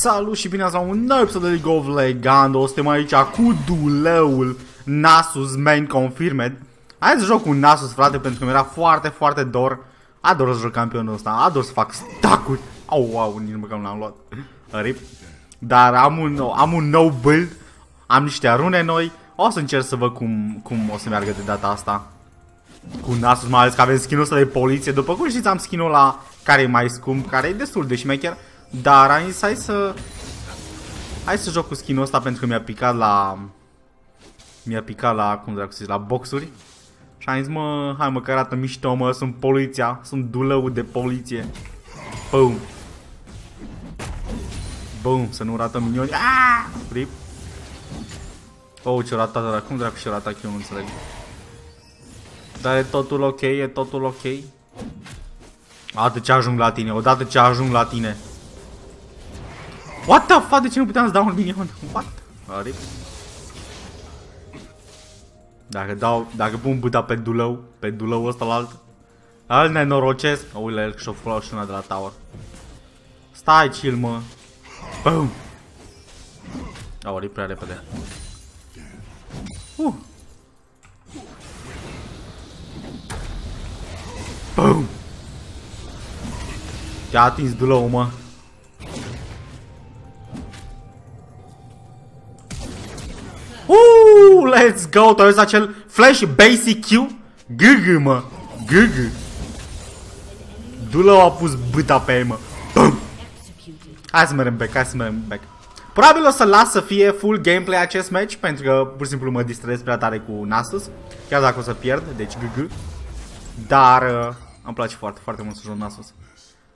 Salut și bine ați la un nou episod de League of Legends Suntem aici cu duleul Nasus Main Confirmed. Hai să joc cu Nasus, frate, pentru că mi-era foarte, foarte dor. Ador să joc campionul ăsta, ador să fac stack-uri. Au, au, nici măcar nu l-am luat. Rip. Dar am un, am un nou build Am niște rune noi. O să încerc să văd cum, cum o să meargă de data asta. Cu Nasus, mai ales că avem skin-ul ăsta de poliție. După cum știți, am skin-ul la care e mai scump, care e destul de șmecher dar am zis, hai să... Hai să joc cu skin-ul ăsta pentru că mi-a picat la... Mi-a picat la, cum dracu la boxuri. Și am zis, mă, hai mă, că arată mișto, mă, sunt poliția, sunt dulău de poliție. Boom. Boom, să nu rată minioni. Aaaa! Rip. Oh, ce ratat ăla, cum dracu și ratat eu nu înțeleg. Dar e totul ok, e totul ok. Odată ce ajung la tine, odată ce ajung la tine. What the fuck? De ce nu puteam să dau un minion? What? Arip. Dacă dau, dacă pun buta pe dulău, pe dulău ăsta la alt, îl nenorocesc. Uite el și-o fulau și una de la tower. Stai chill, mă. Boom. Au oh, prea repede. Uh. Boom. Te-a atins dulău, mă. Uuu, let's go! Tu ai acel flash basic Q? GG, mă! GG! Dulă a pus bâta pe ei, mă. Bum! Hai să mergem back, hai să mergem back. Probabil o să las să fie full gameplay acest match, pentru că pur și simplu mă distrez prea tare cu Nasus. Chiar dacă o să pierd, deci GG. Dar uh, îmi place foarte, foarte mult să joc Nasus.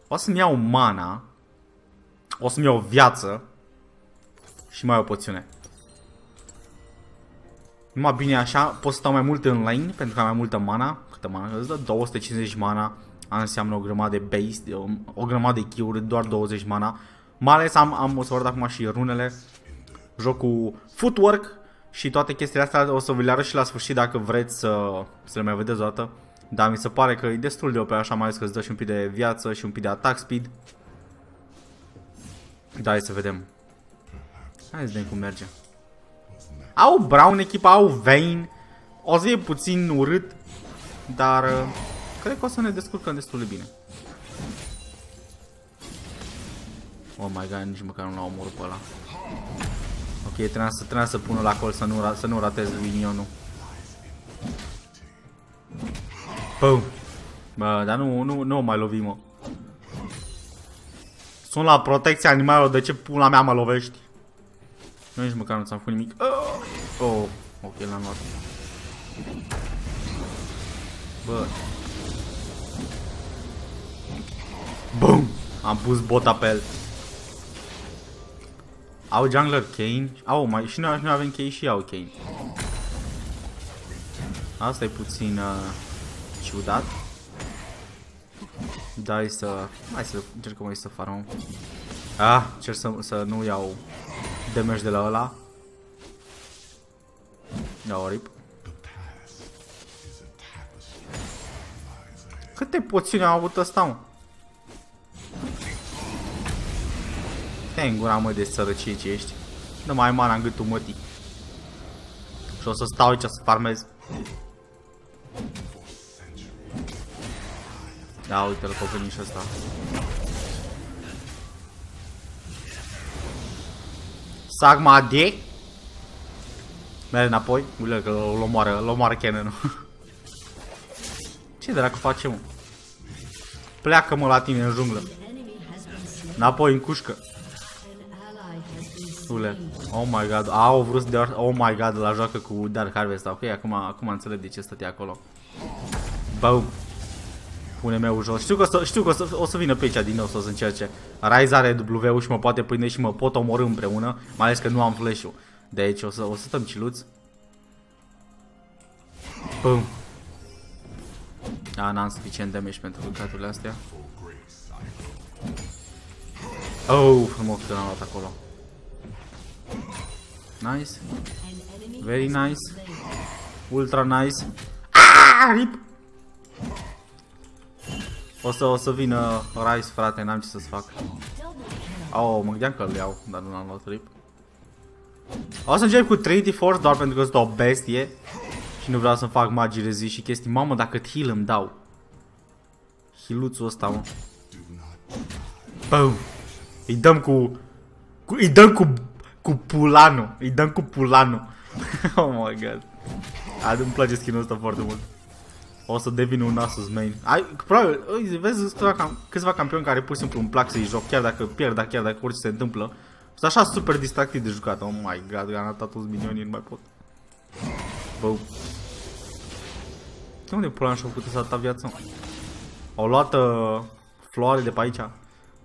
O să-mi iau mana. O să-mi iau viață. Și mai o poțiune. Numai bine așa, pot să stau mai mult în lane pentru că am mai multă mana. Câtă mana îți dă? 250 mana. Înseamnă o grămadă de base, o, o grămadă de kill doar 20 mana. Mai ales am, am, o să văd acum și runele. Joc cu footwork și toate chestiile astea o să vi le arăt și la sfârșit dacă vreți să, să le mai vedeți o dată. Dar mi se pare că e destul de OP așa, mai ales că îți dă și un pic de viață și un pic de attack speed. Da, hai să vedem. Hai să vedem cum merge. Au Brown echipa, au Vayne. O să fie puțin urât, dar uh, cred că o să ne descurcăm destul de bine. Oh my god, nici măcar nu l-au omorât pe ăla. Ok, trebuia să, trebuia să pună la col să nu, să nu ratez minionul. Boom. Bă, dar nu, nu, nu mai lovi, mă. Sunt la protecția animalelor, de ce pula mea mă lovești? Nu nici măcar nu ți-am făcut nimic. Oh, oh ok, l-am luat. Bă. Bum! Am pus bota pe el. Au jungler Kane. Au, mai și noi, noi avem Kane și au Kane. Asta e puțin uh, ciudat. Da, hai să... Hai să încercăm mai să farmăm. Ah, cer să, să nu iau damage de la ăla. Da, orip. Câte poțiuni au avut ăsta, mă? Te în gura, mă, de sărăcie ce ești. Nu mai ai mana în gâtul mătii. Și o să stau aici să farmez. Da, uite-l că a venit și ăsta. Sagma de Merge înapoi, uite că l omoară, l omoară cannon Ce dracu face, mă? Pleacă, mă, la tine în junglă. Înapoi, în cușcă. Ule. Oh my god. Au vrut de Oh my god, la joacă cu Dark Harvest. Ok, acum, acum înțeleg de ce stătea acolo. Boom pune meu jos. Știu că, o să, știu că o, să, o să vină pe aici din nou să o să încerce. Rise are W și mă poate prinde și mă pot omorâ împreună, mai ales că nu am flash-ul. De aici o să, o să stăm ciluți. Bum. Da, n-am suficient damage pentru căcaturile astea. Oh, frumos că l-am luat acolo. Nice. Very nice. Ultra nice. Ah, rip. O să, o să vină Rice, frate, n-am ce să-ți fac. Oh, mă gândeam că îl iau, dar nu l-am luat rip. O să încep cu Trinity Force doar pentru că sunt o bestie. Și nu vreau să fac magii rezist și chestii. Mamă, dacă heal îmi dau. Hiluțul ăsta, mă. Bum. Îi dăm cu... cu îi dăm cu... Cu pulanul. Îi dăm cu pulanul. oh my god. Adu, îmi place skin-ul ăsta foarte mult. O să devin un Asus main. Ai, probabil, uite, vezi câțiva, cam, câțiva campioni care pur și simplu îmi plac să-i joc, chiar dacă pierd, dar chiar dacă orice se întâmplă. Sunt așa super distractiv de jucat. Oh my god, am dat toți minionii, nu mai pot. Bă. De unde pula și-au putut să atâta viață? Au luat uh, floare de pe aici.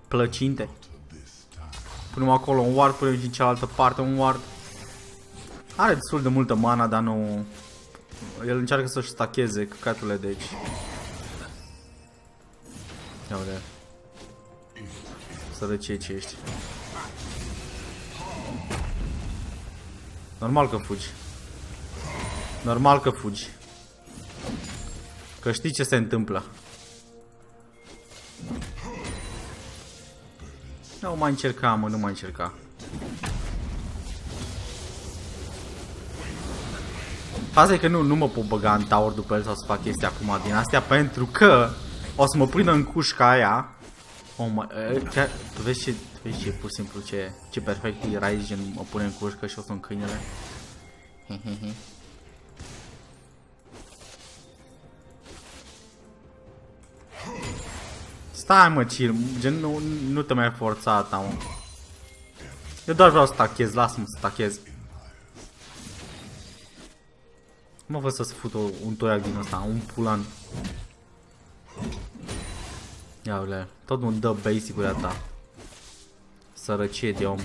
Plăcinte. Punem acolo un ward, punem din cealaltă parte un ward. Are destul de multă mana, dar nu... El încearcă să-și stacheze căcaturile de aici. Ia uite. Sărăcie ce ești. Normal că fugi. Normal că fugi. Că știi ce se întâmplă. Nu mai încerca, mă, nu mai încerca. Asta e că nu, nu mă pot băga în tower după el sau să fac chestia acum din astea pentru că o să mă prindă în cușca aia. Oh my, chiar, tu vezi ce, tu vezi ce pur și simplu ce, ce perfect e Rise gen mă pune în cușcă și o sunt câinele. Hehehe. Stai mă, chill, gen nu, nu te mai forța ta, mă. Eu doar vreau să tachez, lasă-mă să tachez. Mă văd să-ți fut un toiac din ăsta, un pulan. Ia ule, tot nu dă basic-urile ta. Sărăcie de om.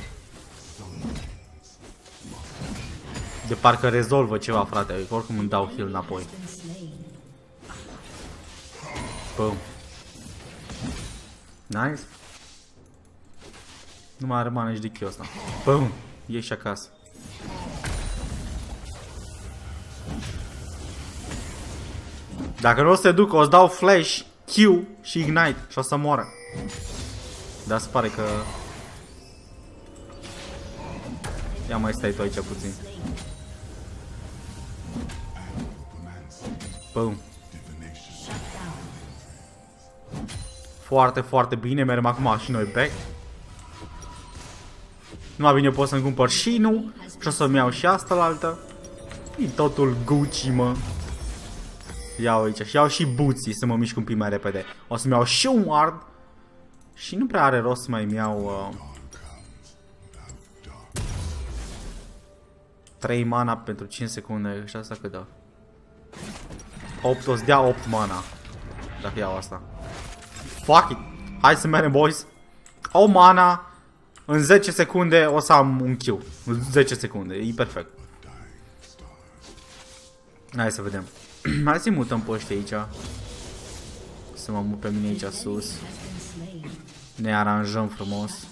De parcă rezolvă ceva, frate, oricum îmi dau heal înapoi. Boom. Nice. Nu mai are manage de kill ăsta. Boom. Ieși acasă. Dacă nu o să te duc, o să dau flash, Q și ignite și o să moară. Dar se pare că... Ia mai stai tu aici puțin. Boom. Foarte, foarte bine. Mergem acum și noi back. Nu mai bine pot să-mi cumpăr și nu. Și o să-mi iau și asta la altă. E totul Gucci, mă. Iau aici și iau și buții să mă mișc un pic mai repede. O să-mi iau și un ward. Și nu prea are rost să mai iau... Uh, 3 mana pentru 5 secunde și asta cât dă? 8, o să dea 8 mana. Dacă iau asta. Fuck it. Hai să mergem, boys. O mana. În 10 secunde o să am un kill. În 10 secunde. E perfect. Hai să vedem. Hai să-i mutăm pe ăștia aici. Să mă mut pe mine aici sus. Ne aranjăm frumos.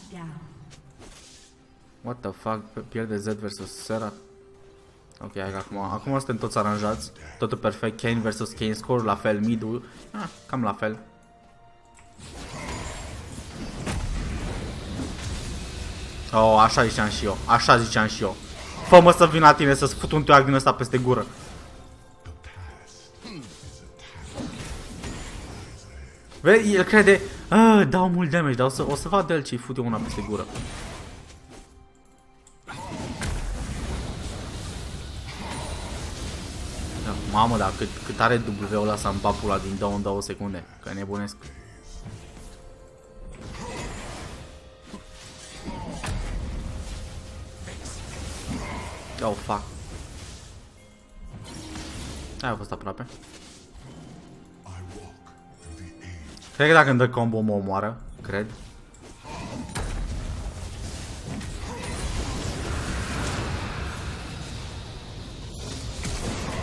What the fuck? Pierde Z versus Sera. Ok, hai acum, acum suntem toți aranjați. Totul perfect. Kane versus Kane. Scorul la fel. Midul. Ah, cam la fel. Oh, așa ziceam și eu. Așa ziceam și eu. Fă-mă să vin la tine să-ți fut un toiac din ăsta peste gură. Vezi, el crede, ah, dau mult damage, dar o să, o să vadă el ce-i fute una peste gură. Da, mamă, dar cât, cât are W-ul ăla să-mi papula din 2 în 2 secunde, că nebunesc. Oh, fuck. Aia a fost aproape. Cred că dacă îmi dă combo mă omoară. Cred.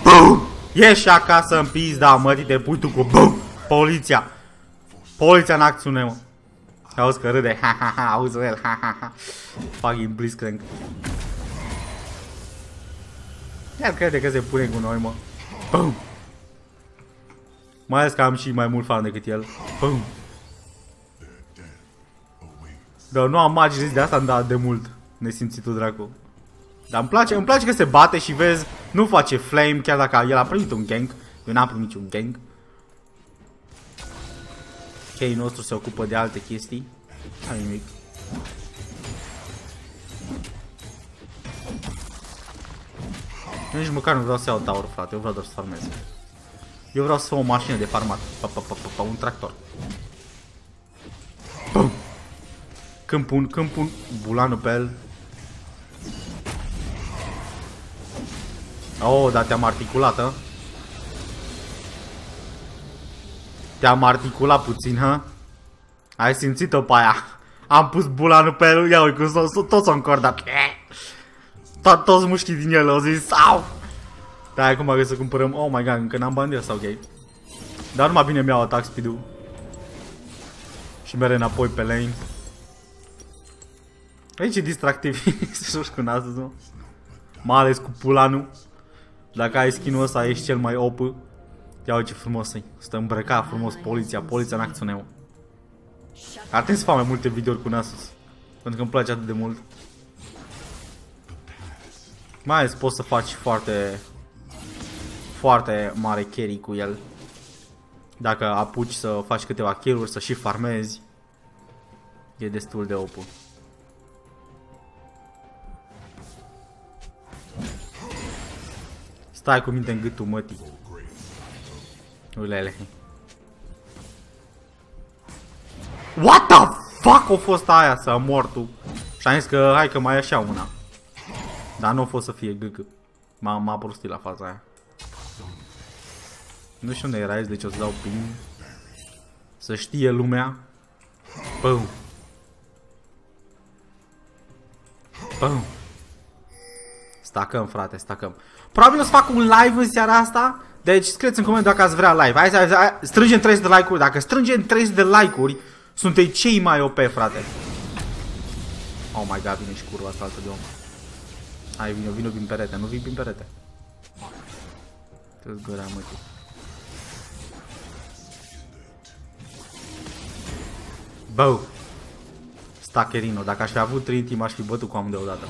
BUM! Ieși acasă în pizda, mă, de pui tu cu BUM! Poliția! Poliția în acțiune, mă. Auzi că râde, ha ha ha, auzi el, ha ha ha. Fucking Blitzcrank. Chiar crede că se pune cu noi, mă. Bum! Mai ales că am și mai mult fan decât el. Bum! Dar nu am magii de asta da de mult. Nesimțitul dracu. Dar îmi place, îmi place că se bate și vezi, nu face flame chiar dacă el a primit un gank. Eu n-am primit niciun gank. Chei nostru se ocupă de alte chestii. Hai nimic. Eu nici măcar nu vreau să iau tower, frate. Eu vreau doar să farmez. Eu vreau să fac o mașină de farmat. Pa, pa, pa, pa, pa, un tractor. Bum! Când pun, când pun bulanul pe el. Oh, dar te-am articulat, hă? Te-am articulat puțin, hă? Ai simțit-o pe aia. Am pus bulanul pe el, ia uite cum toți s-au încordat. To toți mușchii din el au zis, au! Da, acum trebuie să cumpărăm, oh my god, încă n-am bani de asta, ok. Dar numai bine mi-au atac speed-ul. Și mere înapoi pe lane. Aici e distractiv să joci cu astăzi, nu? Mai ales cu pulanul. Dacă ai skin-ul ăsta, ești cel mai op. Ia uite ce frumos e. Stă îmbrăcat frumos poliția, poliția în acțiune. Ar trebui să fac mai multe videouri cu Nasus. Pentru că îmi place atât de mult. Mai ales poți să faci foarte foarte mare carry cu el. Dacă apuci să faci câteva kill-uri, să și farmezi, e destul de opul. Stai cu minte în gâtul mătii. Ulele. What the fuck a fost aia să mor tu? Și am zis că hai că mai așa una. Dar nu a fost să fie gâcă. M-a prostit la faza aia. Nu știu unde erai, deci o să dau ping. Să știe lumea. Pum. Pum. Stacăm, frate, stacăm. Probabil o să fac un live în seara asta. Deci scrieți în comentariu dacă ați vrea live. Hai să hai, strângem 300 de like-uri. Dacă strângem 300 de like-uri, sunteți cei mai OP, frate. Oh my god, vine și curva asta altă de om. Hai, vino, vino prin perete, nu vin prin perete. Te-ți gărea, mă, Bău! Stacherino, dacă aș fi avut Trinity, m-aș fi bătut cu am deodată.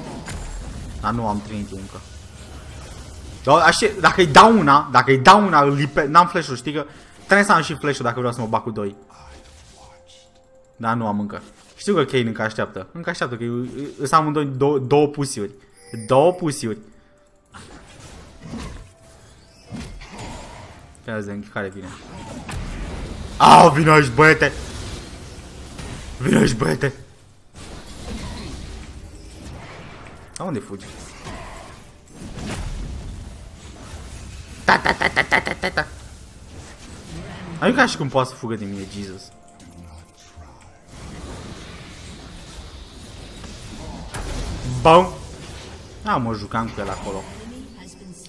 Dar nu am Trinity încă. Dacă îi dau una, dacă îi dau una, n-am flash-ul, știi că trebuie să am și flash-ul dacă vreau să mă bag cu doi. Dar nu am încă. Știu că Kane încă așteaptă. Încă așteaptă, că îs amândoi două, două pusiuri. Două pusiuri. Ia zi, care vine. Au, vine aici, băiete! Vino aici, băiete! A, unde fugi? Ta ta ta ta ta ta ta ta Ai ca și cum poate să fugă din mine, Jesus. Bum! A, mă jucam cu el acolo.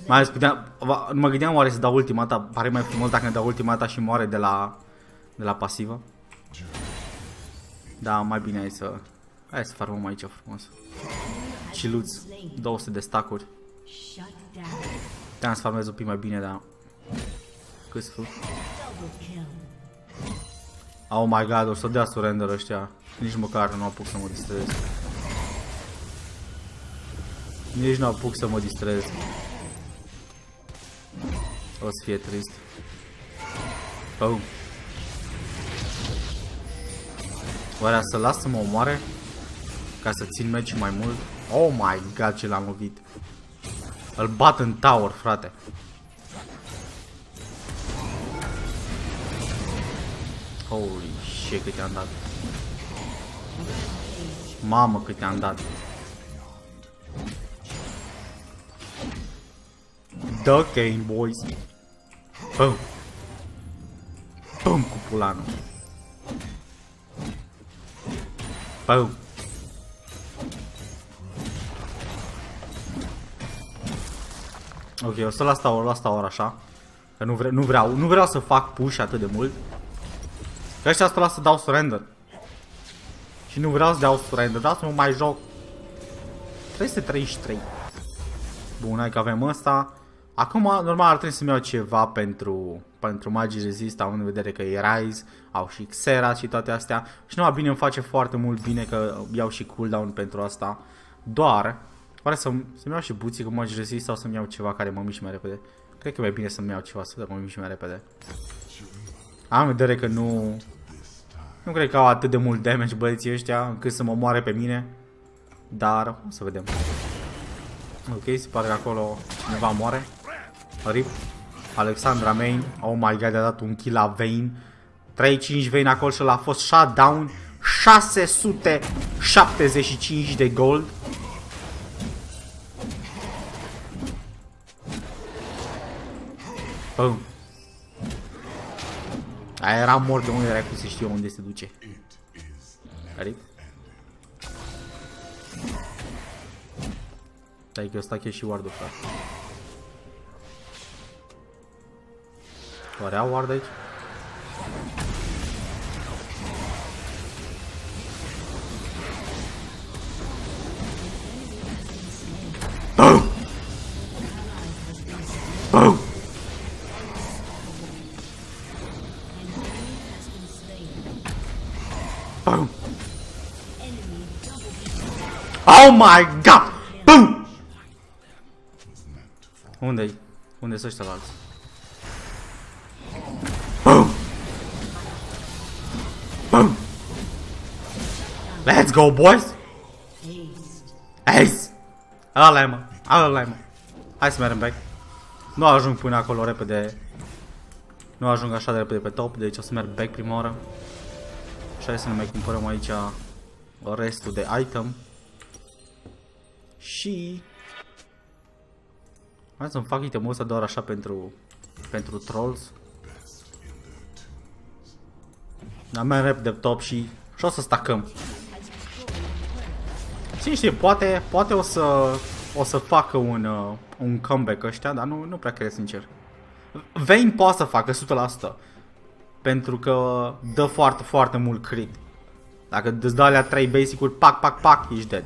Mai ales puteam, nu mă gândeam oare să dau ultimata, pare mai frumos dacă ne dau ultimata și moare de la, de la pasivă. Da, mai bine hai să... Hai să farmăm aici frumos. Și luți 200 de stacuri. Te-am să farmez un pic mai bine, dar... Câți fu? Oh my god, o să dea surrender ăștia. Nici măcar nu apuc să mă distrez. Nici nu apuc să mă distrez. O să fie trist. Boom. Oare să las să mă omoare? Ca să țin meci mai mult? Oh my god, ce l-am lovit. Îl bat în tower, frate. Holy shit, cât i-am dat. Mamă, cât i-am dat. The game, boys. Bum. Bum cu pulanul. Boom. Ok, o să las tower, las tower așa. Că nu, vre nu, vreau, nu vreau să fac push atât de mult. Că ăștia asta să dau surrender. Și nu vreau să dau surrender, vreau să mă mai joc. 333. Bun, hai că avem ăsta. Acum, normal, ar trebui să-mi iau ceva pentru, pentru magii rezist, au în vedere că e Rise, au și Xera și toate astea. Și nu bine îmi face foarte mult bine că iau și cooldown pentru asta. Doar, pare să-mi să iau și buții cu magii rezist sau să-mi iau ceva care mă mișc mai repede. Cred că e mai bine să-mi iau ceva să mă mișc mai repede. Am în vedere că nu... Nu cred că au atât de mult damage băieții ăștia încât să mă moare pe mine. Dar, o să vedem. Ok, se pare că acolo cineva moare. Rip. Alexandra Main. Oh my god, a dat un kill la Vayne. 3-5 Vayne acolo și l-a fost shutdown. 675 de gold. Boom. Aia era mort de unde era cu să știe unde se duce. Rip. Stai că ăsta e și ward frate. Oare au ward aici? Boom! Boom! Boom! Oh my god! Boom! Unde-i? Unde sunt ăștia la alții? Let's go, boys! Ace! Ăla e, mă! Ăla e, mă! Hai să mergem back. Nu ajung până acolo repede. Nu ajung așa de repede pe top, deci o să merg back prima oară. Și hai să ne mai cumpărăm aici restul de item. Și... Hai să-mi fac itemul ăsta doar așa pentru... Pentru trolls. Dar mai rep de top și... Și o să stacăm. Cine știe, poate, poate o să... O să facă un, uh, un comeback ăștia, dar nu, nu prea cred sincer. Vayne poate să facă 100%. Pentru că dă foarte, foarte mult crit. Dacă îți dă alea 3 basic-uri, pac, pac, pac, ești dead.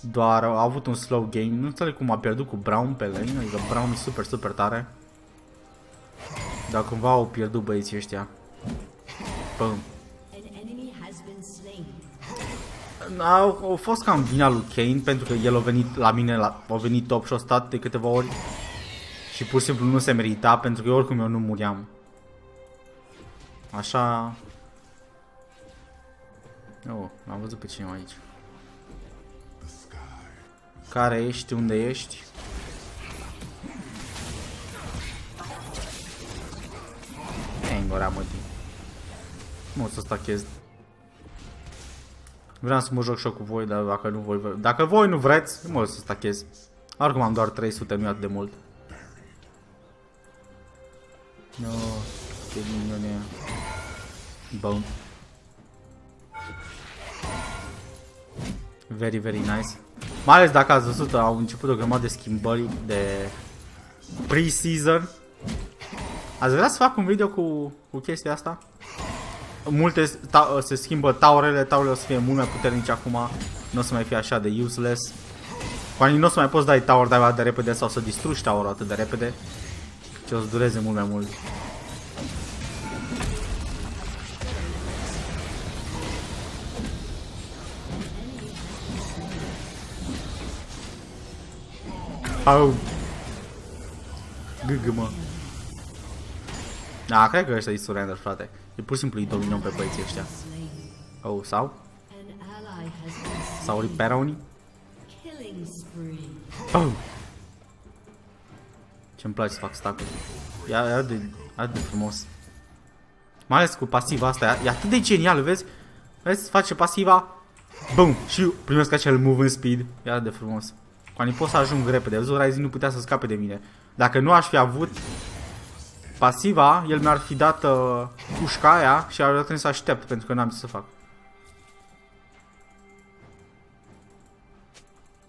Doar a avut un slow game. Nu înțeleg cum a pierdut cu Brown pe lane. Adică Brown e super, super tare. Dar cumva au pierdut băieții ăștia. Bum. Au, au fost cam vina lui Kane pentru că el a venit la mine, la, a venit top și a stat de câteva ori. Și pur și simplu nu se merita pentru că eu oricum eu nu muriam. Așa... Oh, am văzut pe cineva aici. Care ești? Unde ești? E îngorea mă Nu o să stachez. Vreau să mă joc și cu voi, dar dacă nu voi... Dacă voi nu vreți, mă o să stachez. Oricum am doar 300, nu atât de mult. No, ce minune. Bun. Very, very nice. Mai ales dacă ați văzut, au început o grămadă de schimbări de pre-season. Ați vrea să fac un video cu, cu chestia asta? Multe se schimbă taurele, taurele o să fie mult mai puternice acum, nu o să mai fie așa de useless. Cu nu o să mai poți dai tower de de repede sau să distrugi tower atât de repede. Ce o să dureze mult mai mult. Au. Gâgă, mă. Da, cred că ăștia e surrender, frate. E pur și simplu îi dominăm pe băieții ăștia. Oh, sau? Sau ripera unii? Oh. Ce-mi place să fac stack E atât de, atât de frumos. Mai ales cu pasiva asta, e atât de genial, vezi? Vezi, face pasiva, BUM! Și primesc acel movement speed, e atât de frumos. Cu pot să ajung repede. Văzut, Ryzen nu putea să scape de mine. Dacă nu aș fi avut pasiva, el mi-ar fi dat uh, pușca aia și ar trebui să aștept pentru că n-am ce să fac.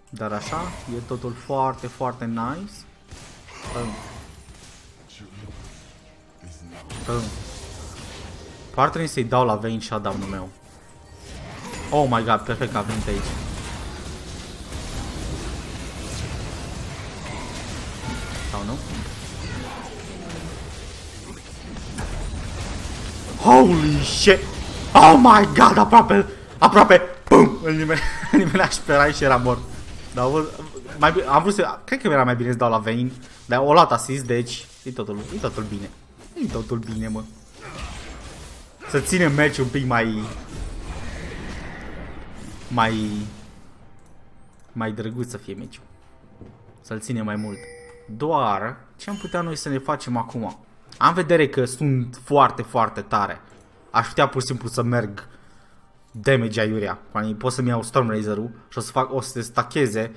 Dar așa, e totul foarte, foarte nice. Bum. Bum. Poate trebui să-i dau la Vayne shutdown-ul meu. Oh my god, perfect că a venit aici. Holy shit! Oh my god, aproape, aproape, pum! Îl nimeni, nimeni aș spera și era mort. Dar am vrut, mai, bine- am vrut să, cred că era mai bine să dau la Vayne, dar o luat asist, deci e totul, e totul bine. E totul bine, mă. Să ținem meciul un pic mai... Mai... Mai drăguț să fie meciul. Să-l ținem mai mult. Doar, ce am putea noi să ne facem acum? Am vedere că sunt foarte, foarte tare. Aș putea pur și simplu să merg damage aiurea. Adică pot să-mi iau Storm Razor-ul și o să, fac, o să se stacheze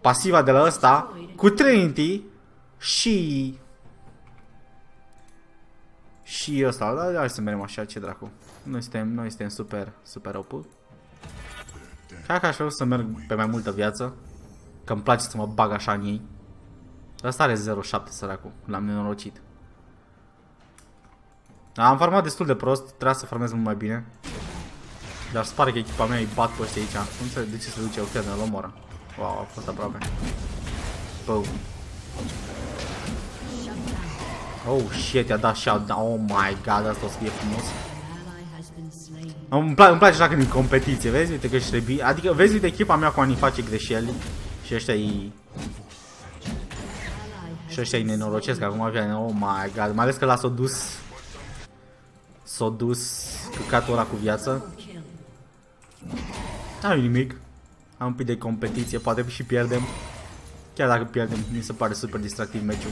pasiva de la ăsta cu Trinity și... Și ăsta, da, hai să mergem așa, ce dracu. Noi suntem, noi suntem super, super OP. Hai că aș vrea să merg pe mai multă viață. Că îmi place să mă bag așa în ei. Ăsta are 0.7 săracul, l-am nenorocit. Am farmat destul de prost, trebuia să farmez mult mai bine. Dar se pare că echipa mea îi bat pe ăștia aici. Nu înțeleg de ce se duce o chiar de omoră. Wow, a fost aproape. Boom. Oh shit, i-a dat shot. Oh my god, asta o să fie frumos. Îmi, pla îmi place așa când e competiție, vezi? Uite că și Adică, vezi, uite, echipa mea cu ani face greșeli și ăștia îi... Și ăștia îi nenorocesc acum avea, oh my god, mai ales că l-a dus... S-a dus căcatul ăla cu viață. Nu nimic. Am un pic de competiție, poate și pierdem. Chiar dacă pierdem, mi se pare super distractiv meciul.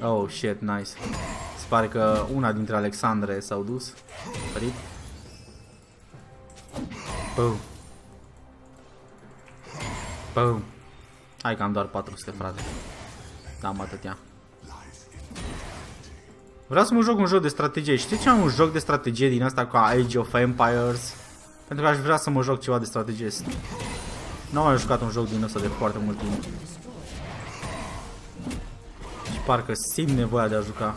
Oh shit, nice. Se pare că una dintre Alexandre s-au dus. Ferit. Boom. Boom. Hai că am doar 400, frate. Da, am atâtea. Vreau să mă joc un joc de strategie. Știi ce am un joc de strategie din asta ca Age of Empires? Pentru că aș vrea să mă joc ceva de strategie. Nu am mai jucat un joc din ăsta de foarte mult timp. Și parcă simt nevoia de a juca.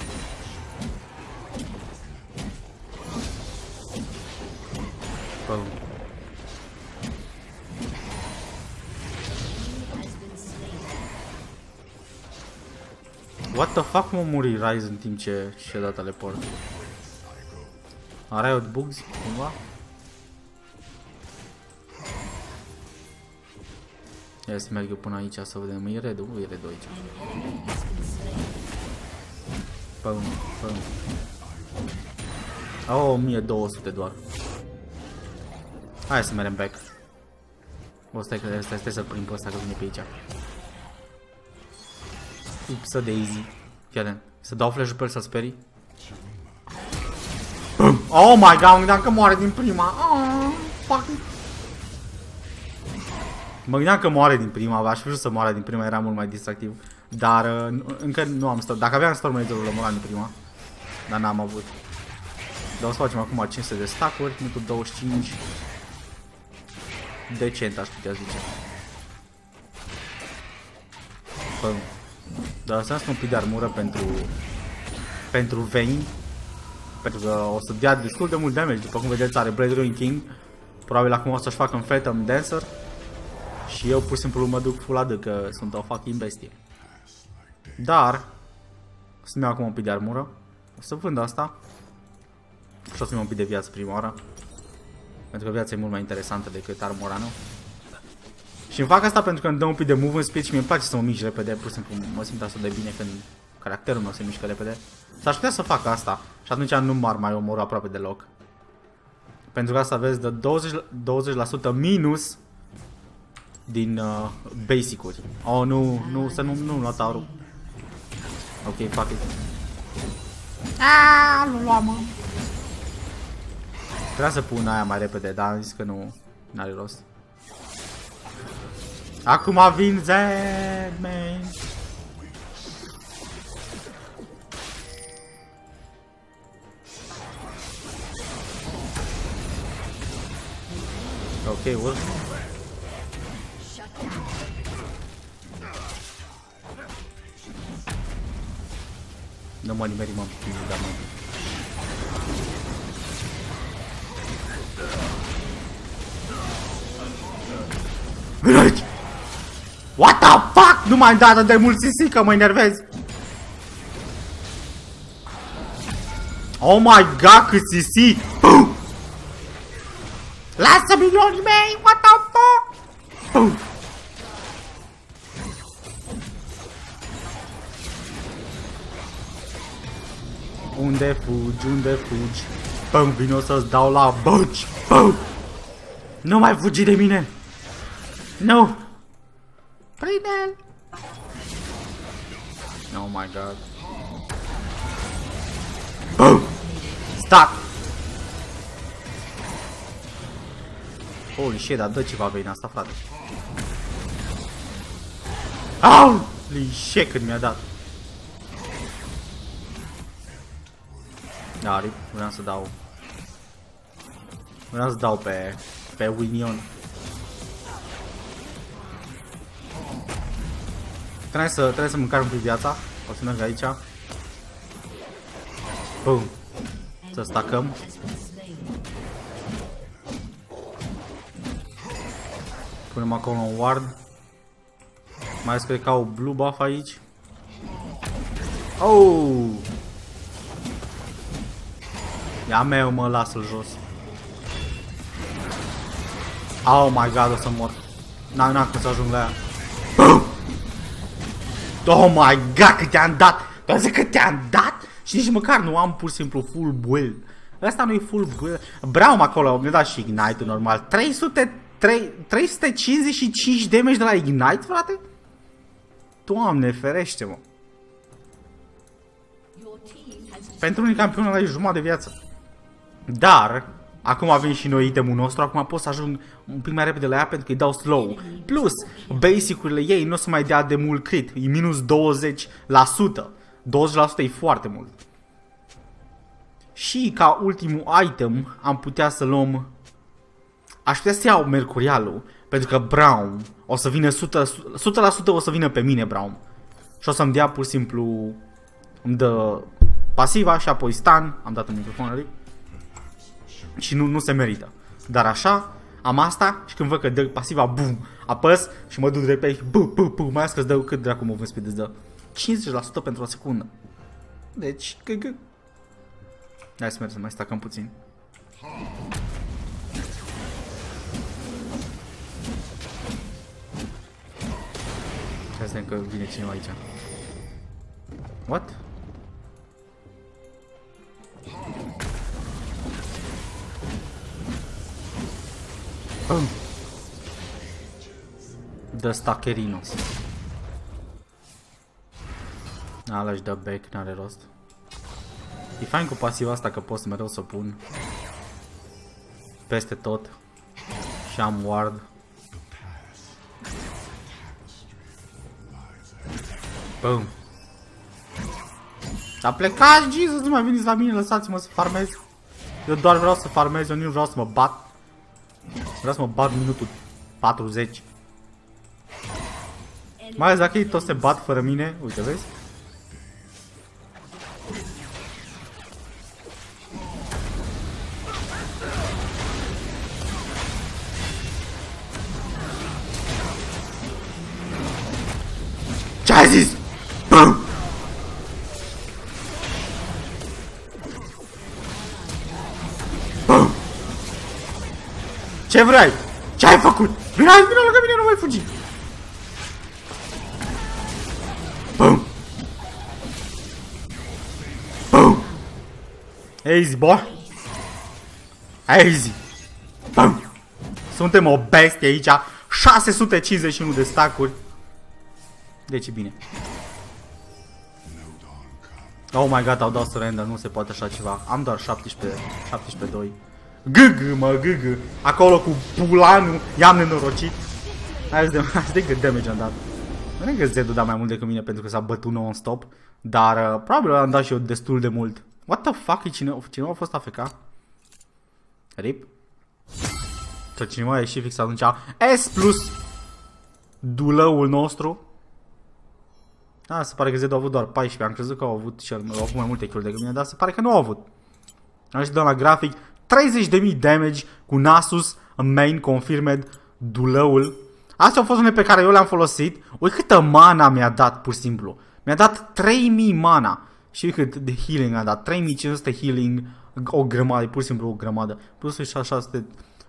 What the fuck mă muri Rise în timp ce și-a dat teleport? Are Riot bugs cumva? Ia să merg eu până aici să vedem. E red e red aici. Pum, pum. Oh, 1200 doar. Hai să mergem back. O, stai, stai, stai, stai să-l prind pe ăsta că vine pe aici. Upsă de easy. Fii atent. Să dau flash-ul pe el să sperii. Bum. Oh my god, mă gândeam că moare din prima. Oh, fuck. Mă gândeam că moare din prima, aș fi vrut să moare din prima, era mult mai distractiv. Dar uh, încă nu am stat. Dacă aveam Storm Razor-ul, lămuram din prima. Dar n-am avut. Dar o să facem acum 500 de stack-uri, minutul 25. Decent, aș putea zice. Bum. Dar să un pic de armură pentru pentru Vayne. Pentru că o să dea destul de mult damage. După cum vedeți are Blade Ruin King. Probabil acum o să-și facă un Phantom Dancer. Și eu pur și simplu mă duc full AD că sunt o fucking bestie. Dar să-mi iau acum un pic de armură. O să vând asta. Și o să-mi iau un pic de viață prima oară. Pentru că viața e mult mai interesantă decât armura, nu? Și îmi fac asta pentru că îmi dă un pic de movement speed și mi-e place să mă mișc repede, pur și simplu mă simt asta de bine când caracterul meu se mișcă repede. S-aș putea să fac asta și atunci nu m-ar mai omoră aproape deloc. Pentru că asta vezi de 20%, 20% minus din uh, basic-uri. Oh, nu, nu, să nu, nu lua taurul. Ok, fuck it. Aaaa, nu lua, mă. Trebuia să pun aia mai repede, dar am zis că nu, n-are rost. Acum vin Z, man. Ok, ult. Nu mă nimeri, mă, da, mă. Vino aici! What the fuck? Nu mai dat de mult sisi că mă enervez. Oh my god, cât sisi! Lasă milionii mei! What the fuck? Boom. Unde fugi, unde fugi? Păm, vino să-ți dau la băci! Păm! Nu mai fugi de mine! Nu! Prinde-l! Oh my god. Boom! Stop! Holy shit, dar dă ceva pe asta, frate. Holy shit, cât mi-a dat. Da, rip, vreau să dau. Vreau să dau pe, pe Winion. Trebuie să, trebuie să mâncare un pic viața. O să merg aici. Bum. Să stacăm. Punem acolo un ward. Mai ales cred că au blue buff aici. Oh! Ia meu, mă, lasă-l jos. Oh my god, o să mor. N-am n-am cum să ajung la ea. Oh my god, cât te-am dat! Doar zic că te-am dat? Și nici măcar nu am pur și simplu full build. Asta nu e full build. Brown acolo, mi-a dat și ignite normal. 300, 3, 355 damage de la ignite, frate? Doamne, ferește, mă. Pentru unii campioni ăla e jumătate de viață. Dar, acum avem și noi itemul nostru, acum pot să ajung un pic mai repede la ea pentru că îi dau slow. Plus, basic-urile ei nu o să mai dea de mult crit, e minus 20%. 20% e foarte mult. Și ca ultimul item am putea să luăm... Aș putea să iau Mercurialul, pentru că Brown o să vină 100%, 100% o să vină pe mine Brown. Și o să-mi dea pur și simplu... Îmi dă pasiva și apoi stun. Am dat un microfon Și nu, nu se merită. Dar așa, am asta și când văd că dă pasiva, bum, apăs și mă duc de pe aici, bum, bum, bum, mai ales că îți dă cât dracu movement speed îți dă. 50% pentru o secundă. Deci, gg. Hai să mergem să mai stacăm puțin. Hai să că vine cineva aici. What? Dă stacherinos. Ala își dă back, n-are rost. E fain cu pasiva asta că pot mereu să pun peste tot și am ward. Boom. A plecat, Jesus, nu mai veniți la mine, lăsați-mă să farmez. Eu doar vreau să farmez, eu nu vreau să mă bat. Vreau să mă bat minutul 40. Mai ales dacă ei toți se bat fără mine, uite, vezi? Ce vrei? Ce ai făcut? Vino, vino lângă mine, nu mai fugi! Bum! Bum! Easy, boy! Easy! Bum! Suntem o bestie aici, 651 de stacuri. Deci e bine. Oh my god, au dat surrender, nu se poate așa ceva. Am doar 17, 17 2. GG, mă, GG. Acolo cu pulanul, i-am nenorocit. Hai să de cât damage am dat. Nu cred că Zed da mai mult decât mine pentru că s-a bătut non-stop. Dar uh, probabil am dat și eu destul de mult. What the fuck, e cine, cine a fost AFK? Rip? Sau cineva a ieșit fix atunci. S plus dulăul nostru. Da, se pare că Zed a avut doar 14. Am crezut că au avut, și au avut mai multe kill decât mine, dar se pare că nu au avut. Am și la grafic. 30.000 damage cu Nasus în main confirmed dulăul. Astea au fost unele pe care eu le-am folosit. Uite câtă mana mi-a dat pur și simplu. Mi-a dat 3000 mana. Și cât de healing a dat? 3500 healing, o grămadă, pur și simplu o grămadă. Plus 600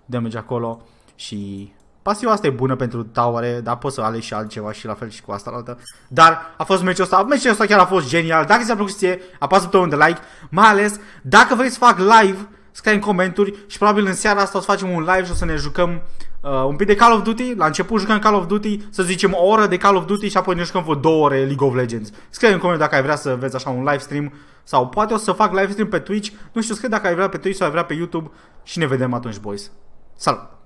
damage acolo și Pasiva asta e bună pentru towere, dar poți să alegi și altceva și la fel și cu asta altă. Dar a fost meciul ăsta, meciul ăsta chiar a fost genial. Dacă ți-a plăcut ție, apasă pe un de like, mai ales dacă vrei să fac live, scrie în comentarii și probabil în seara asta o să facem un live și o să ne jucăm uh, un pic de Call of Duty. La început jucăm Call of Duty, să zicem o oră de Call of Duty și apoi ne jucăm vreo două ore League of Legends. Scrie în comentarii dacă ai vrea să vezi așa un live stream sau poate o să fac live stream pe Twitch. Nu știu, scrie dacă ai vrea pe Twitch sau ai vrea pe YouTube și ne vedem atunci, boys. Salut!